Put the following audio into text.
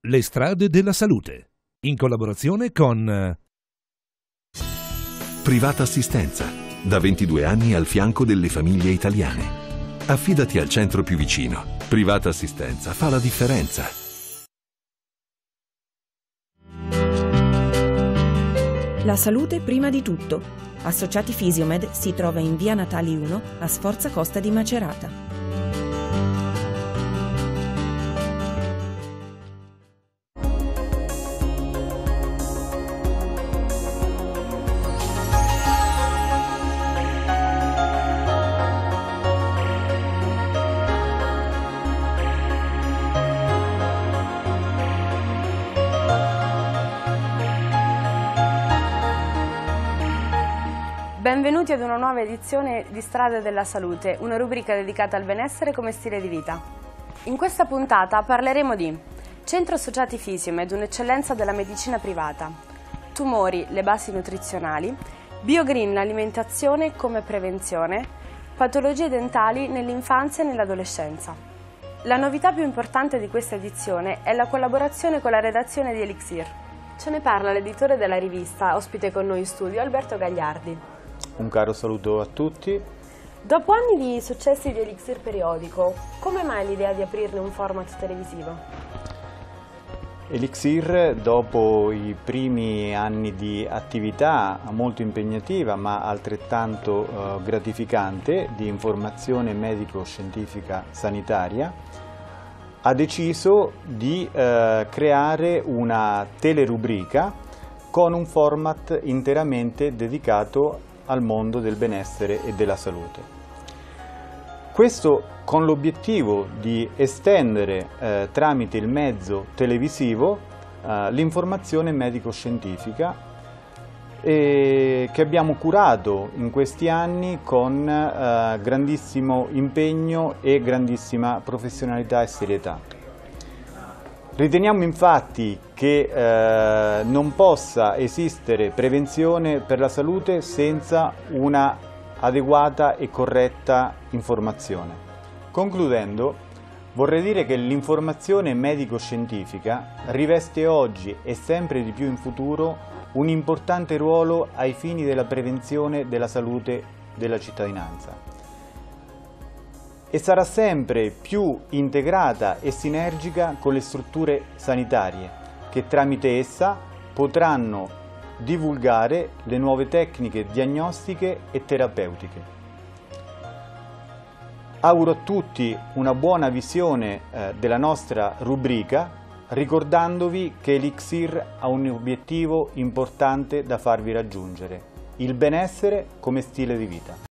Le strade della salute, in collaborazione con Privata assistenza, da 22 anni al fianco delle famiglie italiane. Affidati al centro più vicino. Privata assistenza fa la differenza. La salute prima di tutto. Associati Fisiomed si trova in via Natali 1 a Sforza Costa di Macerata. Benvenuti ad una nuova edizione di Strade della Salute, una rubrica dedicata al benessere come stile di vita. In questa puntata parleremo di Centro Associati Fisiomed, un'eccellenza della medicina privata, tumori, le basi nutrizionali, BioGreen, l'alimentazione come prevenzione, patologie dentali nell'infanzia e nell'adolescenza. La novità più importante di questa edizione è la collaborazione con la redazione di Elixir. Ce ne parla l'editore della rivista, ospite con noi in studio, Alberto Gagliardi. Un caro saluto a tutti. Dopo anni di successi di Elixir periodico, come mai l'idea di aprirne un format televisivo? Elixir, dopo i primi anni di attività molto impegnativa ma altrettanto eh, gratificante di informazione medico-scientifica sanitaria, ha deciso di eh, creare una telerubrica con un format interamente dedicato al mondo del benessere e della salute. Questo con l'obiettivo di estendere eh, tramite il mezzo televisivo eh, l'informazione medico-scientifica che abbiamo curato in questi anni con eh, grandissimo impegno e grandissima professionalità e serietà. Riteniamo infatti che eh, non possa esistere prevenzione per la salute senza una adeguata e corretta informazione. Concludendo, vorrei dire che l'informazione medico-scientifica riveste oggi e sempre di più in futuro un importante ruolo ai fini della prevenzione della salute della cittadinanza e sarà sempre più integrata e sinergica con le strutture sanitarie che tramite essa potranno divulgare le nuove tecniche diagnostiche e terapeutiche. Auguro a tutti una buona visione eh, della nostra rubrica ricordandovi che Elixir ha un obiettivo importante da farvi raggiungere, il benessere come stile di vita.